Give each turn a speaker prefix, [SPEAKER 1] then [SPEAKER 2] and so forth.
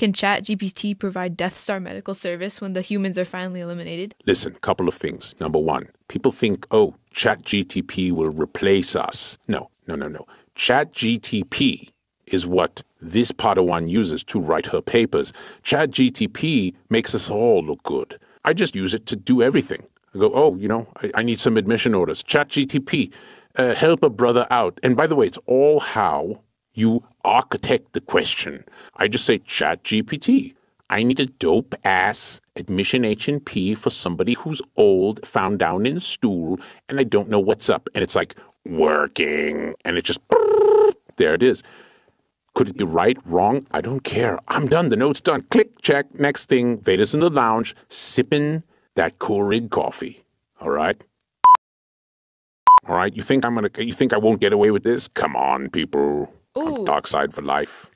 [SPEAKER 1] Can ChatGPT provide Death Star medical service when the humans are finally eliminated?
[SPEAKER 2] Listen, couple of things. Number one, people think, oh, ChatGTP will replace us. No, no, no, no. ChatGTP is what this Padawan uses to write her papers. ChatGTP makes us all look good. I just use it to do everything. I go, oh, you know, I, I need some admission orders. ChatGTP, uh, help a brother out. And by the way, it's all how you architect the question. I just say Chat GPT. I need a dope ass admission H&P for somebody who's old, found down in stool, and I don't know what's up. And it's like working, and it just there it is. Could it be right, wrong? I don't care. I'm done. The note's done. Click, check. Next thing, Vader's in the lounge, sipping that Keurig coffee. All right. All right. You think I'm gonna? You think I won't get away with this? Come on, people.
[SPEAKER 1] Ooh.
[SPEAKER 2] dark side for life.